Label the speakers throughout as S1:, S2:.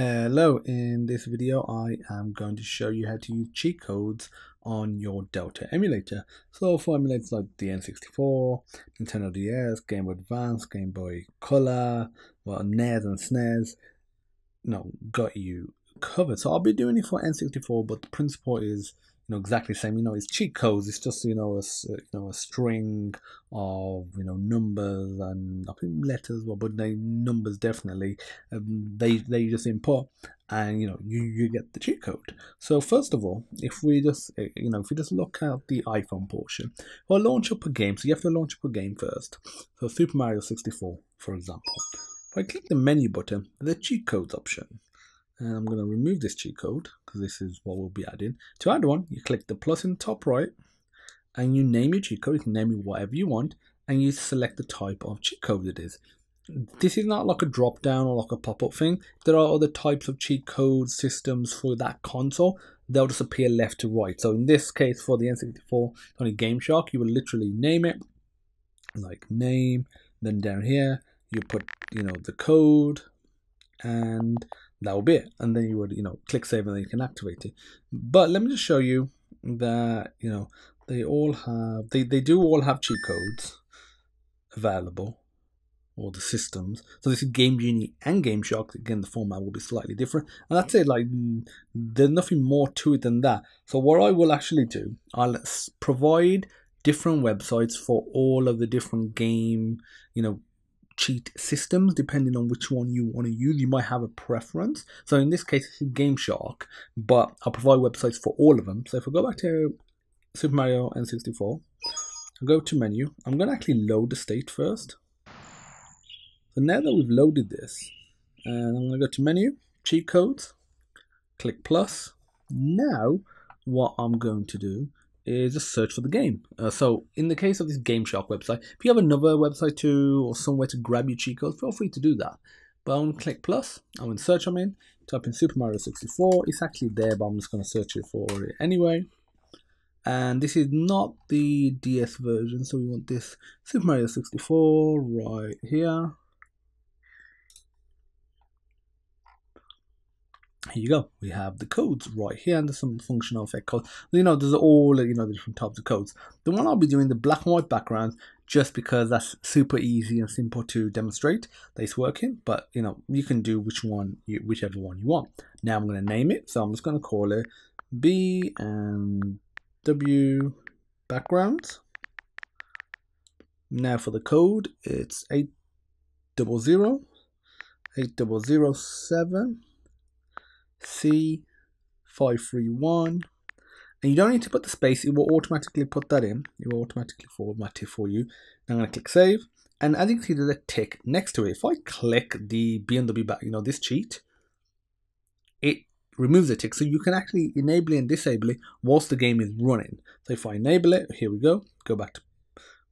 S1: Hello, in this video I am going to show you how to use cheat codes on your Delta emulator. So for emulators like the N64, Nintendo DS, Game Boy Advance, Game Boy Color, well NES and SNES, no, got you covered. So I'll be doing it for N64, but the principle is you know exactly the same. You know, it's cheat codes. It's just you know a you know a string of you know numbers and I think letters, well, but they numbers definitely. Um, they they just input and you know you you get the cheat code. So first of all, if we just eh, you know if we just look at the iPhone portion, well, launch up a game. So you have to launch up a game first. So Super Mario 64, for example. If I click the menu button, the cheat codes option and I'm going to remove this cheat code because this is what we'll be adding. To add one, you click the plus in the top right and you name your cheat code. You can name it whatever you want and you select the type of cheat code it is. This is not like a drop down or like a pop up thing. There are other types of cheat code systems for that console. They'll just appear left to right. So in this case, for the N64 Tony Game Shark, you will literally name it like name. Then down here, you put you know the code and that will be it. And then you would you know click save and then you can activate it. But let me just show you that you know they all have they, they do all have cheat codes available or the systems. So this is game genie and game shark again the format will be slightly different. And that's it like mm, there's nothing more to it than that. So what i will actually do i'll provide different websites for all of the different game you know cheat systems depending on which one you want to use. You might have a preference. So in this case, it's Game Shark, but I'll provide websites for all of them. So if I go back to Super Mario N64, I go to menu. I'm going to actually load the state first. So now that we've loaded this, and I'm going to go to menu, cheat codes, click plus. Now, what I'm going to do is just search for the game. Uh, so in the case of this Game Shark website, if you have another website to or somewhere to grab your cheat codes, feel free to do that. But I'm gonna click plus, I'm gonna search them in, type in Super Mario 64, it's actually there, but I'm just gonna search it for it anyway. And this is not the DS version, so we want this Super Mario 64 right here. Here you go. We have the codes right here, and there's some functional effect code You know, there's all you know the different types of codes. The one I'll be doing the black and white background just because that's super easy and simple to demonstrate that it's working. But you know, you can do which one, you, whichever one you want. Now I'm going to name it, so I'm just going to call it B and W backgrounds. Now for the code, it's eight double zero, eight double zero seven. C531 and you don't need to put the space it will automatically put that in. It will automatically format it for you. I'm going to click save. And as you can see there's a tick next to it. If I click the BMW back you know this cheat it removes the tick. So you can actually enable and disable it whilst the game is running. So if I enable it here we go. Go back to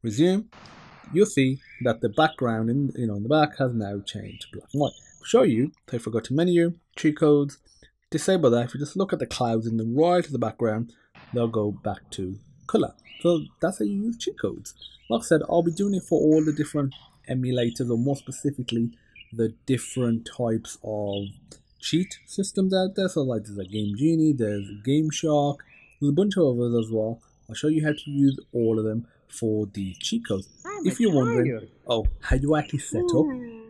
S1: resume. You'll see that the background in you know in the back has now changed to black and white. I'll show you. So if I go to menu cheat codes disable that, if you just look at the clouds in the right of the background, they'll go back to color. So that's how you use cheat codes. Like I said, I'll be doing it for all the different emulators, or more specifically, the different types of cheat systems out there. So like there's a Game Genie, there's Game Shark, there's a bunch of others as well. I'll show you how to use all of them for the cheat codes. I'm if you're wondering, oh, how do I actually set up hmm.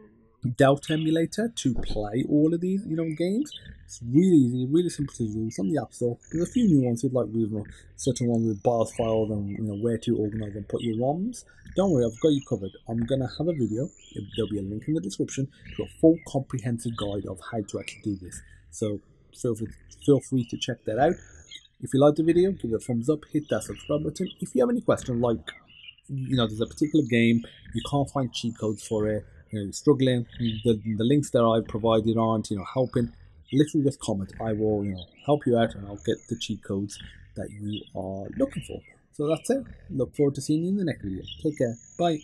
S1: Delta emulator to play all of these, you know, games. It's really easy, really simple to use on the App Store. There's a few nuances like with you know, certain ones with BIOS files and you know where to organize and put your ROMs. Don't worry, I've got you covered. I'm gonna have a video. There'll be a link in the description to a full comprehensive guide of how to actually do this. So feel free, feel free to check that out. If you like the video, give it a thumbs up, hit that subscribe button. If you have any questions, like you know, there's a particular game you can't find cheat codes for it you know, struggling, the, the links that I've provided aren't, you know, helping, literally just comment. I will, you know, help you out and I'll get the cheat codes that you are looking for. So that's it. Look forward to seeing you in the next video. Take care. Bye.